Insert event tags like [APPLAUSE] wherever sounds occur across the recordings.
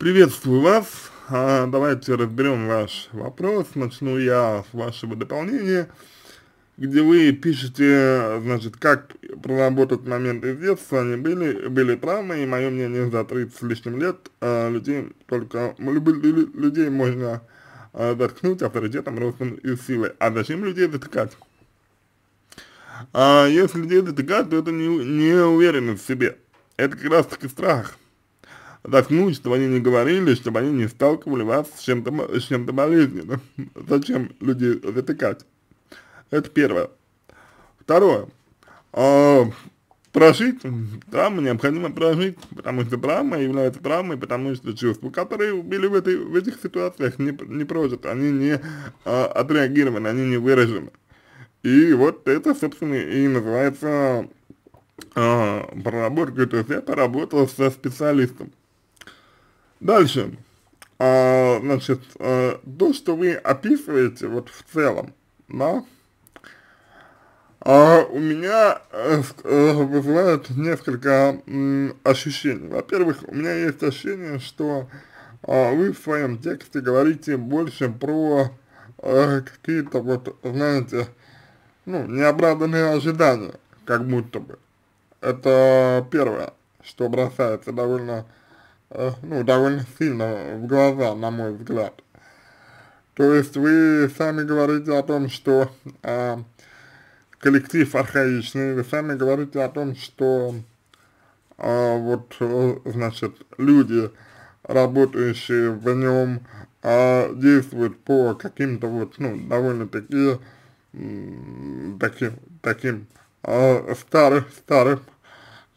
Приветствую вас. А, давайте разберем ваш вопрос. Начну я с вашего дополнения, где вы пишете, значит, как проработать моменты из детства. Они были, были травмы, и мое мнение, за 30 с лишним лет а, людей только, людей можно а, заткнуть авторитетом, ростом и силой. А зачем людей затыкать? А если людей затыкать, то это не, не уверенность в себе. Это как раз таки страх заткнуть, чтобы они не говорили, чтобы они не сталкивали вас с чем-то с чем-то болезненным. [LAUGHS] Зачем людей затыкать? Это первое. Второе. А, прожить, травму необходимо прожить, потому что травма является травмой, потому что чувства, которые были в, этой, в этих ситуациях, не, не прожиты, они не а, отреагированы, они не выражены. И вот это, собственно, и называется а, проработка, то есть я поработал со специалистом. Дальше. А, значит, а, то, что вы описываете вот в целом, да, а, у меня а, вызывает несколько м, ощущений. Во-первых, у меня есть ощущение, что а, вы в своем тексте говорите больше про а, какие-то вот, знаете, ну, неоправданные ожидания, как будто бы. Это первое, что бросается довольно Э, ну, довольно сильно в глаза, на мой взгляд. То есть вы сами говорите о том, что э, коллектив архаичный, вы сами говорите о том, что э, вот, э, значит, люди, работающие в нем, э, действуют по каким-то вот, ну, довольно-таки таким, таким э, старым, старым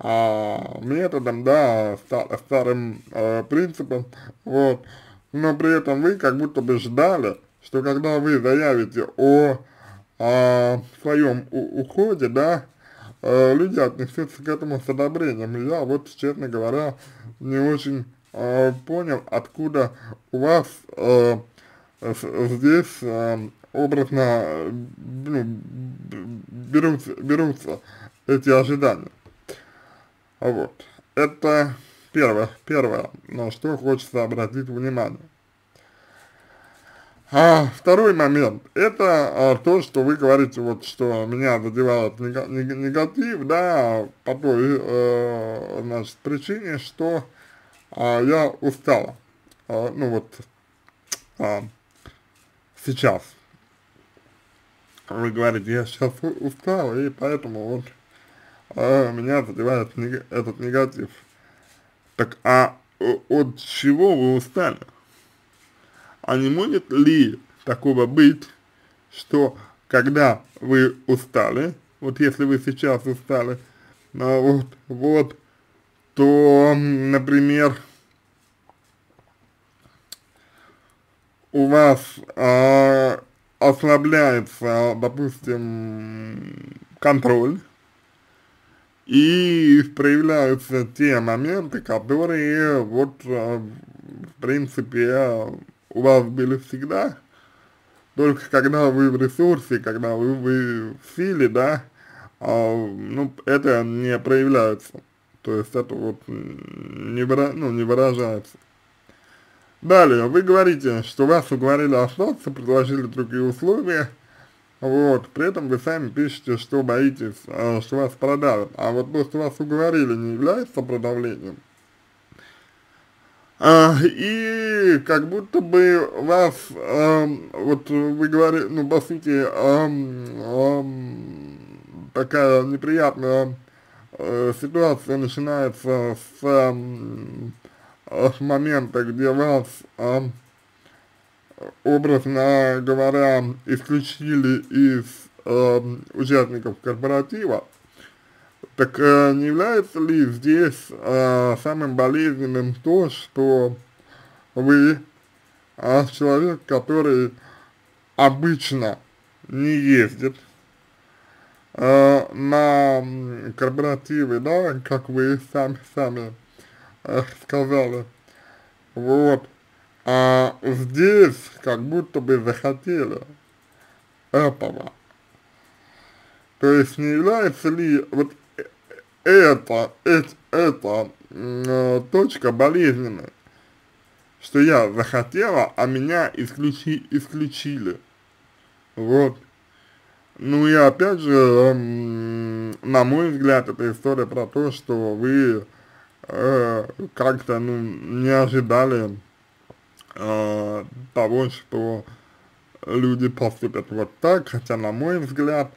а, методом, да, стар, старым а, принципом, вот, но при этом вы как будто бы ждали, что когда вы заявите о а, своем уходе, да, а, люди отнесутся к этому с одобрением. Я вот, честно говоря, не очень а, понял, откуда у вас а, здесь а, образно ну, берутся, берутся эти ожидания. Вот. Это первое, первое, на что хочется обратить внимание. А второй момент, это а, то, что вы говорите, вот, что меня задевает негатив, да, по той, э, значит, причине, что а, я устала, а, ну вот, а, сейчас. Вы говорите, я сейчас устал, и поэтому вот а меня задевает этот негатив. Так а от чего вы устали? А не может ли такого быть, что когда вы устали, вот если вы сейчас устали, а вот, вот, то, например, у вас а, ослабляется, допустим, контроль, и проявляются те моменты, которые вот э, в принципе у вас были всегда, только когда вы в ресурсе, когда вы, вы в силе, да, а, ну, это не проявляется, то есть это вот не, выра, ну, не выражается. Далее, вы говорите, что вас уговорили остаться, предложили другие условия, вот, при этом вы сами пишете, что боитесь, э, что вас продавят. А вот то, что вас уговорили, не является продавлением. А, и как будто бы вас, э, вот вы говорите, ну, по сути, э, э, такая неприятная э, ситуация начинается с, э, с момента, где вас э, образно говоря, исключили из э, участников корпоратива, так э, не является ли здесь э, самым болезненным то, что вы э, человек, который обычно не ездит э, на корпоративы, да, как вы сами, сами э, сказали, вот, а здесь как будто бы захотели этого. То есть не является ли вот это, это, это э, точка болезненной? что я захотела, а меня исключи, исключили. Вот. Ну и опять же, эм, на мой взгляд, это история про то, что вы э, как-то, ну, не ожидали э, того, что люди поступят вот так, хотя, на мой взгляд,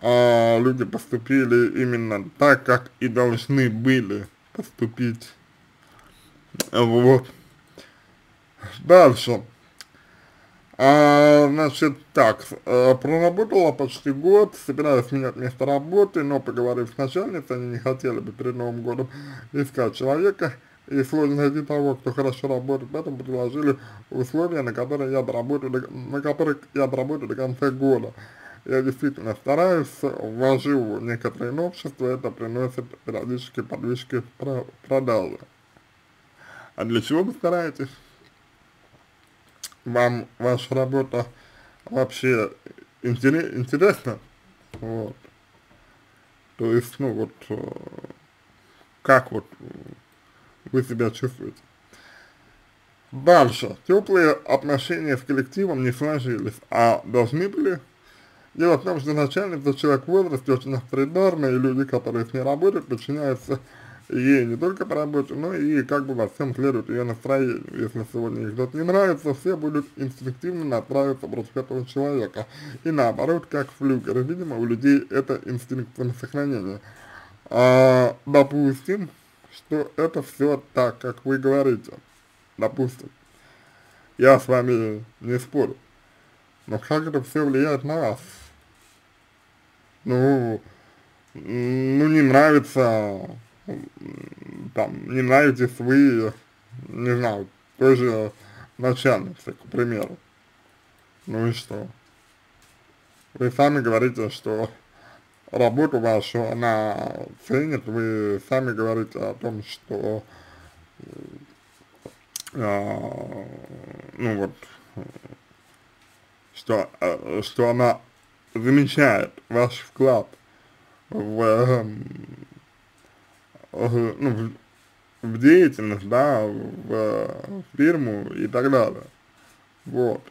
э, люди поступили именно так, как и должны были поступить. Вот. Дальше. А, значит, так, э, проработала почти год, собираюсь менять место работы, но поговорив с начальницей, они не хотели бы перед Новым годом искать человека, и сложно найти того, кто хорошо работает, поэтому предложили условия, на которые я доработаю, на которых я доработаю до конца года. Я действительно стараюсь, ввожу некоторые новшества, это приносит периодически подвижки в продажи. А для чего вы стараетесь? вам ваша работа вообще интерес, интересна, вот, то есть, ну, вот, э, как вот вы себя чувствуете. Дальше. Теплые отношения с коллективом не сложились, а должны были. Дело в том, что начальник человек в возрасте очень авторитарный, и люди, которые с ней работают, подчиняются ей не только по работе, но и как бы во всем следует ее настроению. Если сегодня ей кто-то не нравится, все будут инстинктивно направиться против этого человека. И наоборот, как флюгер. Видимо, у людей это инстинкт самосохранения. А, допустим, что это все так, как вы говорите. Допустим. Я с вами не спорю. Но как это все влияет на вас? Ну, ну не нравится там, не нравитесь вы, не знаю, той же начальнице, к примеру. Ну и что? Вы сами говорите, что работу вашу она ценит, вы сами говорите о том, что э, ну вот, что, э, что она замечает ваш вклад в э, ну, в деятельность, да, в, в фирму и так далее. Вот.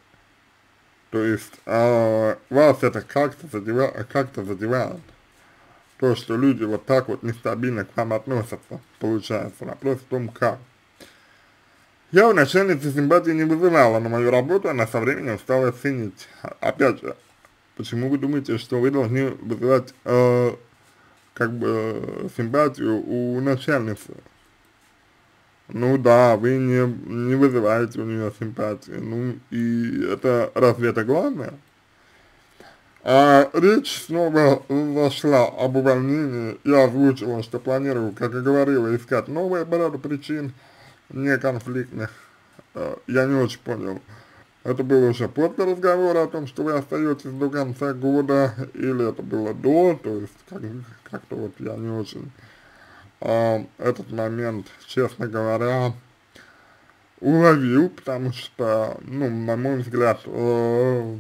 То есть э, вас это как-то задевает, как-то задевает. То, что люди вот так вот нестабильно к вам относятся, получается. Вопрос в том, как. Я у начальницы симпатии не вызывала, но мою работу она со временем стала ценить. Опять же, почему вы думаете, что вы должны вызывать э, как бы симпатию у начальницы. Ну да, вы не, не вызываете у нее симпатии, ну и это разве это главное? А речь снова зашла об увольнении, я озвучила, что планирую, как и говорила, искать новые по причин неконфликтных. Э, я не очень понял, это было уже после разговора о том, что вы остаетесь до конца года, или это было до, то есть как, как-то вот я не очень э, этот момент, честно говоря, уловил, потому что, ну, на мой взгляд, э,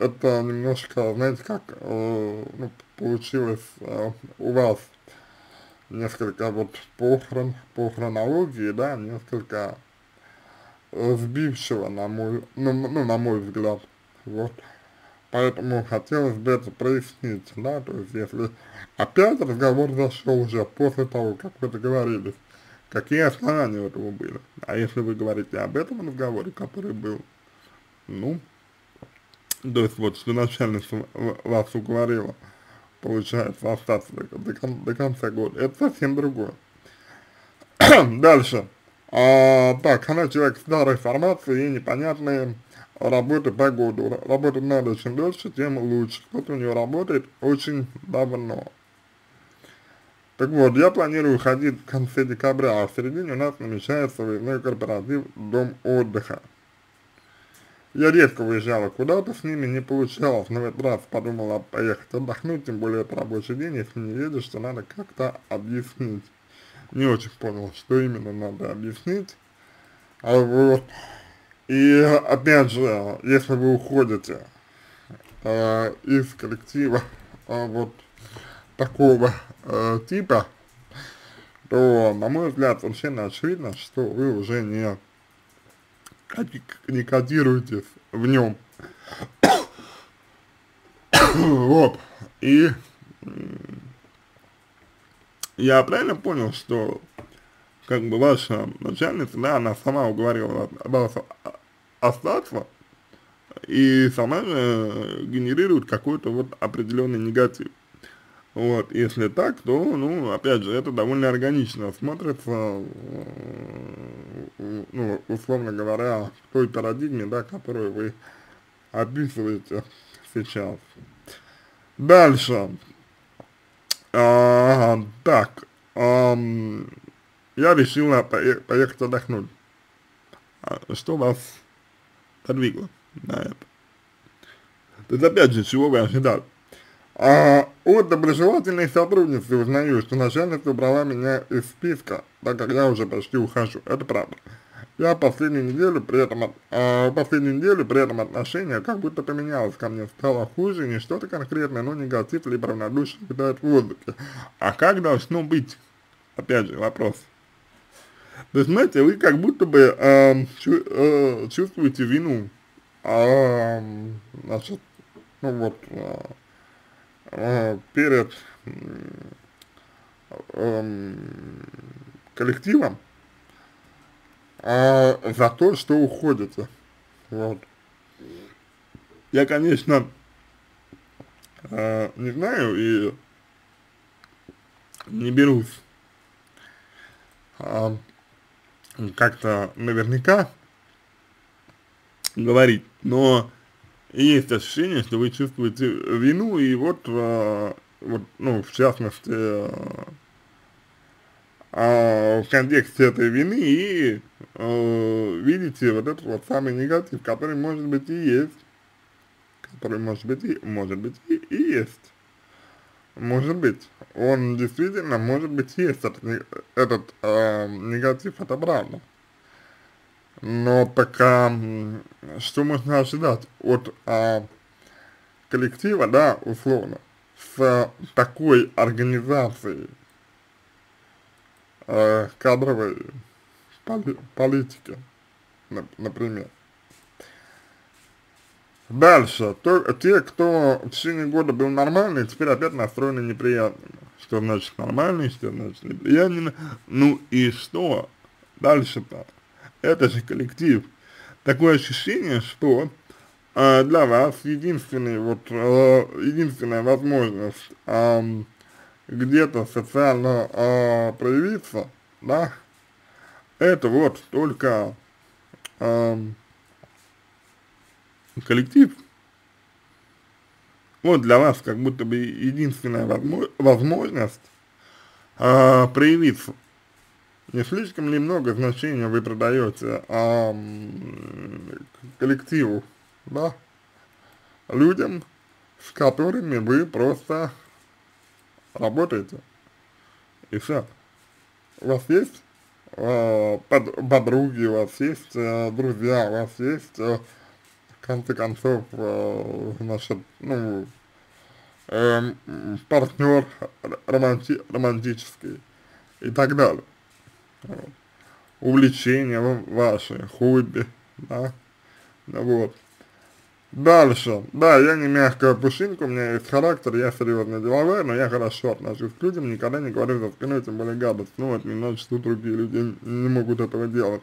это немножко, знаете, как, э, ну, получилось э, у вас несколько вот по, хрон, по хронологии, да, несколько сбившего, на мой, ну, ну, на мой взгляд, вот. Поэтому хотелось бы это прояснить, да, то есть если опять разговор зашел уже после того, как вы договорились, какие основания у этого были. А если вы говорите об этом разговоре, который был, ну, то есть вот, что начальница вас уговорила, получается, остаться до, до, до конца года, это совсем другое. [CLEARS THROAT] Дальше. А, так, она человек старой формации и непонятные работы по году. Работать надо чем дольше, тем лучше. Вот у нее работает очень давно. Так вот, я планирую ходить в конце декабря, а в середине у нас намечается выездной корпоратив «Дом отдыха». Я редко выезжала куда-то, с ними не получалось, но в этот раз подумала поехать отдохнуть, тем более это рабочий день, если не едешь, то надо как-то объяснить не очень понял, что именно надо объяснить. А вот, и опять же, если вы уходите э, из коллектива э, вот такого э, типа, то, на мой взгляд, совершенно очевидно, что вы уже не не котируетесь в нем. [COUGHS] вот. И я правильно понял, что как бы ваша начальница, да, она сама уговаривала вас остаться, и сама же генерирует какой-то вот определенный негатив. Вот, если так, то, ну, опять же, это довольно органично смотрится, ну, условно говоря, в той парадигме, да, которую вы описываете сейчас. Дальше. А, так, а, я решила поехать отдохнуть. А что вас подвигло на это? То есть, опять же, чего вы ожидали? А от доброжелательной сотрудницы узнаю, что начальница убрала меня из списка, так как я уже почти ухожу. Это правда. Я последнюю неделю при этом, а, последнюю неделю при этом отношение как будто поменялось ко мне, стало хуже, не что-то конкретное, но негатив либо равнодушие витает в воздухе. А как должно быть? Опять же, вопрос. То есть, знаете, вы как будто бы э, чу, э, чувствуете вину, э, значит, ну вот, э, э, перед э, коллективом э, за то, что уходите. Вот. Я, конечно, э, не знаю и не берусь э, как-то наверняка говорить, но есть ощущение, что вы чувствуете вину, и вот, э, вот ну, в частности, э, э, в контексте этой вины и э, видите вот этот вот самый негатив, который может быть и есть, который может быть и, может быть и, и есть. Может быть, он действительно, может быть, есть этот, этот э, негатив, правда. Но пока, что можно ожидать от а, коллектива, да, условно, с такой организацией э, кадровой поли политики, например. Дальше, то, те, кто в течение года был нормальный, теперь опять настроены неприятными. Что значит нормальный, что значит неприятный, ну и что дальше-то? это же коллектив. Такое ощущение, что э, для вас единственный, вот, э, единственная возможность э, где-то социально э, проявиться, да, это вот только э, коллектив. Вот для вас как будто бы единственная возможность э, проявиться не слишком ли много значения вы продаете а, коллективу, да, людям, с которыми вы просто работаете, и все. У вас есть э, под, подруги, у вас есть э, друзья, у вас есть, э, конце концов, э, значит, ну, э, партнер романти романтический и так далее увлечения ваши, хобби, да, вот. Дальше, да, я не мягкая пушинка, у меня есть характер, я серьезно деловой, но я хорошо отношусь к людям, никогда не говорю за спиной, тем более гадость, ну вот не значит, что другие люди не могут этого делать.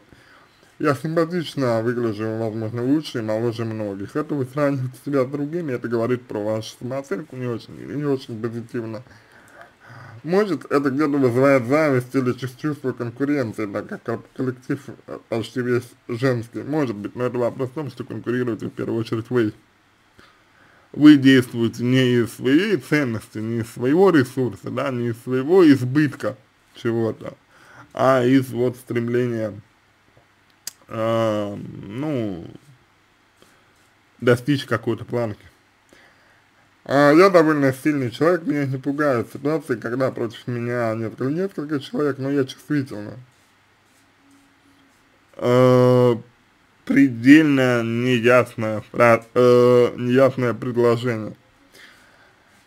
Я симпатично выгляжу, возможно, лучше и моложе многих. Это вы сравниваете себя с другими, это говорит про вашу самооценку не очень, не очень позитивно. Может, это где-то вызывает зависть или чувство конкуренции, так как коллектив э, почти весь женский. Может быть, но это вопрос в том, что конкурируете в первую очередь вы. Вы действуете не из своей ценности, не из своего ресурса, да, не из своего избытка чего-то, а из вот стремления, э, ну, достичь какой-то планки. А, я довольно сильный человек, меня не пугают ситуации, когда против меня несколько, несколько человек, но я чувствительно. Э, предельно неясное, э, неясное предложение.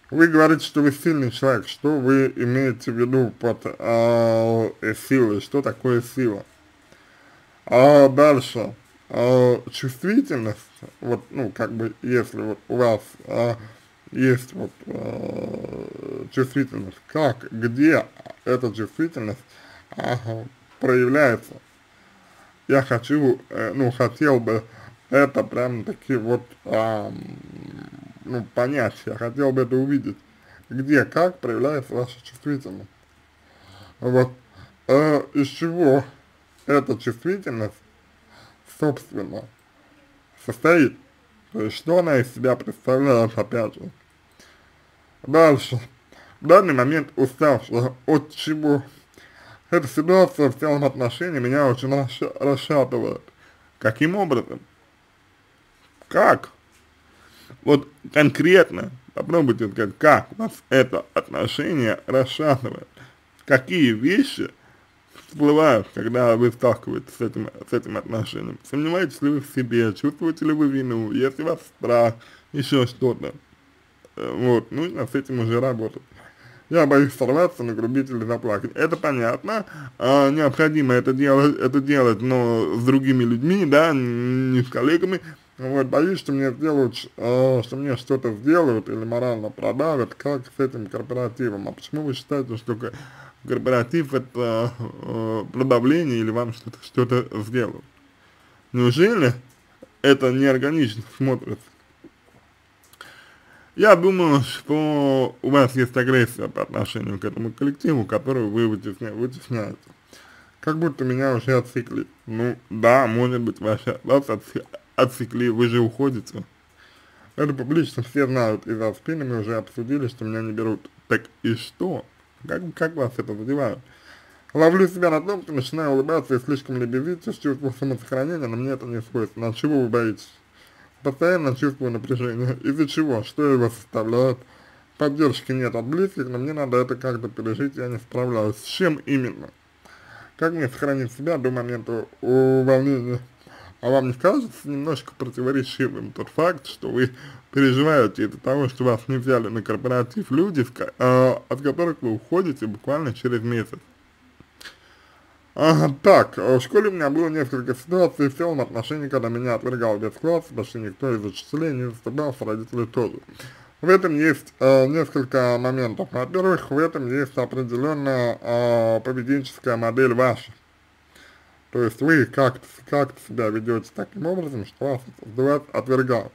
Вы говорите, что вы сильный человек, что вы имеете в виду под э, силой, что такое сила? А дальше, э, чувствительность, вот, ну, как бы, если вот у вас э, есть вот э, чувствительность, как, где эта чувствительность э, проявляется. Я хочу, э, ну, хотел бы это прям таки вот, э, ну, понять, я хотел бы это увидеть, где, как проявляется ваша чувствительность. Вот, э, из чего эта чувствительность, собственно, состоит. То есть, что она из себя представляет, опять же. Дальше. В данный момент уставшая от чего? Эта ситуация в целом отношении меня очень расшатывает. Каким образом? Как? Вот конкретно попробуйте сказать, как вас это отношение расшатывает. Какие вещи всплывают, когда вы сталкиваетесь с этим, с этим отношением. Сомневаетесь ли вы в себе, чувствуете ли вы вину, если у вас страх, еще что-то. Э, вот, нужно с этим уже работать. Я боюсь сорваться, нагрубить или заплакать. Это понятно, а, необходимо это делать, это делать, но с другими людьми, да, не с коллегами. Вот, боюсь, что мне сделают, э, что мне что-то сделают или морально продавят, как с этим корпоративом. А почему вы считаете, что корпоратив это э, продавление или вам что-то что, -то, сделают. Неужели это неорганично смотрится? Я думаю, что у вас есть агрессия по отношению к этому коллективу, которую вы вытесня, вытесняете. Как будто меня уже отсекли. Ну, да, может быть, вас, вас отсекли, вы же уходите. Это публично все знают, и за спинами уже обсудили, что меня не берут. Так и что? Как, как вас это задевает? Ловлю себя на том, что начинаю улыбаться и слишком лебезить, с чувством самосохранения, но мне это не свойственно. От чего вы боитесь? Постоянно чувствую напряжение. Из-за чего? Что его составляет? Поддержки нет от близких, но мне надо это как-то пережить, я не справляюсь. С чем именно? Как мне сохранить себя до момента увольнения? А вам не кажется немножко противоречивым тот факт, что вы переживаете из-за того, что вас не взяли на корпоратив люди, э, от которых вы уходите буквально через месяц? А, так, в школе у меня было несколько ситуаций в целом отношений, когда меня отвергал весь класс, почти никто из учителей не заступался, родители тоже. В этом есть э, несколько моментов. Во-первых, в этом есть определенная э, поведенческая модель ваша. То есть вы как-то как себя ведете таким образом, что вас отвергают.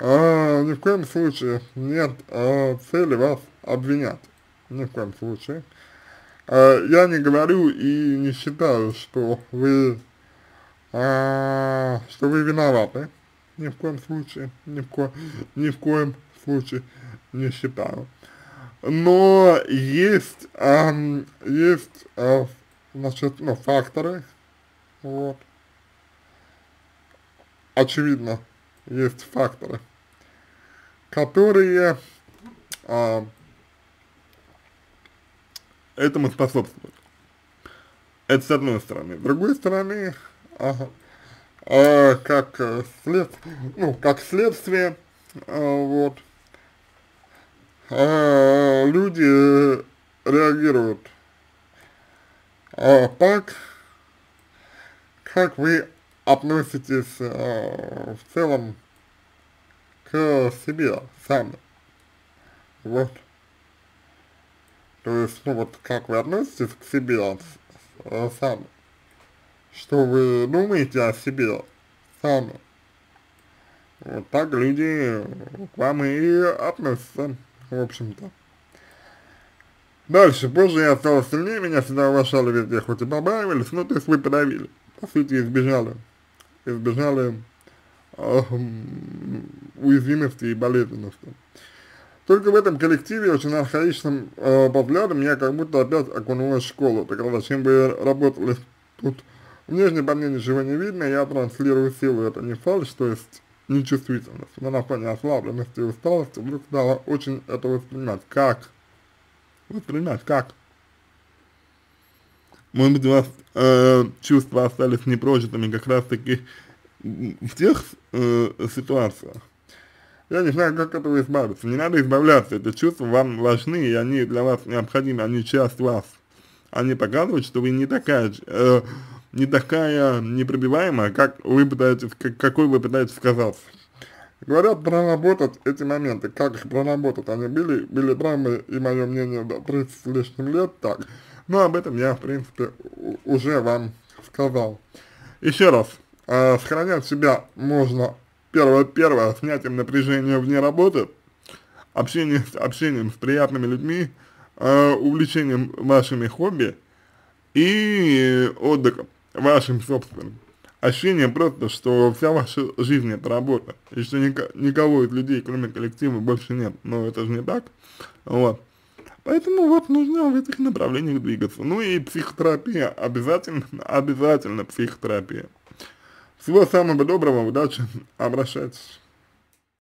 А, ни в коем случае нет а, цели вас обвинять. Ни в коем случае. А, я не говорю и не считаю, что вы, а, что вы виноваты. Ни в коем случае. Ни в, ко ни в коем случае не считаю. Но есть, а, есть а, значит, ну, факторы, вот. Очевидно, есть факторы, которые а, этому способствуют. Это с одной стороны. С другой стороны, ага, а, как, след, ну, как следствие, а, вот, а, люди реагируют а, так, как вы относитесь а, в целом к себе сами. Вот. То есть, ну вот, как вы относитесь к себе а, сами. Что вы думаете о себе сами. Вот так люди к вам и относятся, в общем-то. Дальше, позже я стал сильнее, меня всегда уважали везде, хоть и побаивались, но то есть вы подавили. По сути, избежали. Избежали э, уязвимости и болезненности. Только в этом коллективе, очень архаичным э, взглядом, я как будто опять окунулась в школу. Так зачем вы работали тут? Внешне по мне ничего не видно, я транслирую силу, это не фальш, то есть нечувствительность. Но на фоне ослабленности и усталости вдруг стало очень это воспринимать. Как? воспринимать как? Может быть, у вас э, чувства остались непрочитыми как раз-таки в тех э, ситуациях. Я не знаю, как от этого избавиться. Не надо избавляться, эти чувства вам важны, и они для вас необходимы, они часть вас. Они показывают, что вы не такая, э, не такая непробиваемая, как вы пытаетесь, как, какой вы пытаетесь казаться. Говорят проработать эти моменты, как их проработать, они были, были травмы, и мое мнение, до 30 с лишним лет, так. Но об этом я, в принципе, уже вам сказал. Еще раз, э, сохранять себя можно, первое-первое, снятием напряжения вне работы, общение, общением с приятными людьми, э, увлечением вашими хобби и отдыхом вашим собственным ощущение просто, что вся ваша жизнь это работа, и что никого из людей, кроме коллектива, больше нет, но это же не так, вот. Поэтому вот нужно в этих направлениях двигаться. Ну и психотерапия, обязательно, обязательно психотерапия. Всего самого доброго, удачи, обращайтесь.